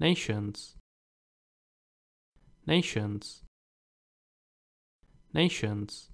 nations. Nations. Nations.